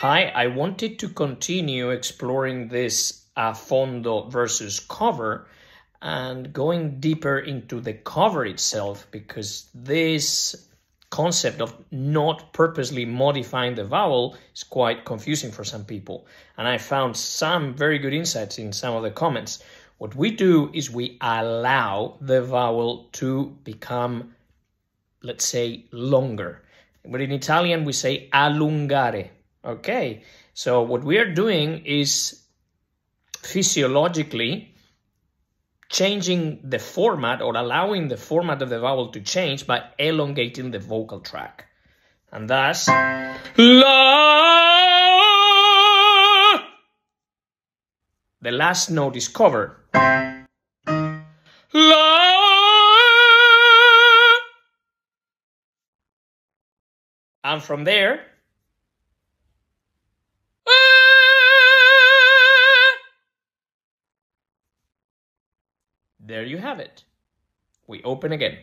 Hi, I wanted to continue exploring this affondo versus cover and going deeper into the cover itself because this concept of not purposely modifying the vowel is quite confusing for some people. And I found some very good insights in some of the comments. What we do is we allow the vowel to become, let's say, longer. But in Italian, we say allungare. Okay, so what we are doing is physiologically changing the formant or allowing the formant of the vowel to change by elongating the vocal tract. And thus, la. The last note is covered. La. And from there, There you have it. We open again.